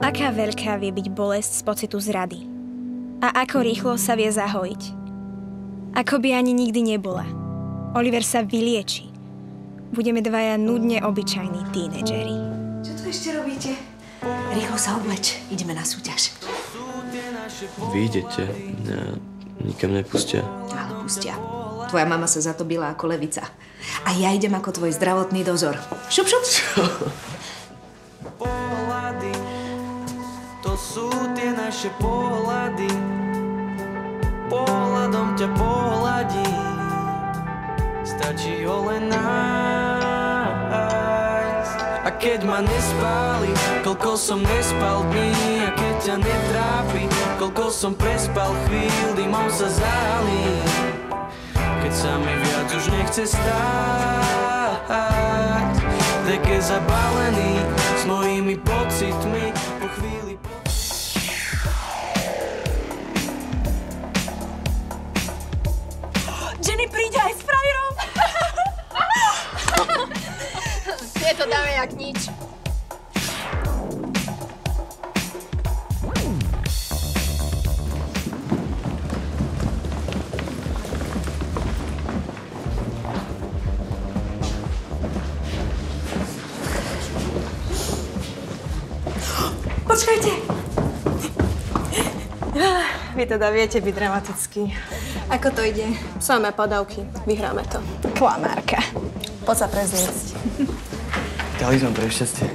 Aká veľká vie byť bolesť z pocitu zrady? A ako rýchlo sa vie zahojiť? Ako by ani nikdy nebola. Oliver sa vylieči. Budeme dvaja nudne obyčajní tínedžeri. Čo tu ešte robíte? Rýchlo sa obleč, ideme na súťaž. Vy idete, mňa nikam nepustia. Ale pustia. Tvoja mama sa za to byla ako levica. A ja idem ako tvoj zdravotný dozor. Šup, šup. pohľady sú tie naše pohľady. Pohľadom ťa pohľadí. Stačí ho len nájsť. A keď ma nespáli Koľko som nespal dní. A keď ťa netrápi Koľko som prespal chvíľ Dymom sa zálí Keď sa mi viac už nechce stáť. Také zabalený s mojimi pocitmi Jenny príde aj s frajerom. Je to dáme jak nič. Počkajte. Vy teda viete byť dramatický. Ako to ide? Samé padavky. Vyhráme to. Klamárka. Poď sa prezliecť. Dali sme pre šťastie.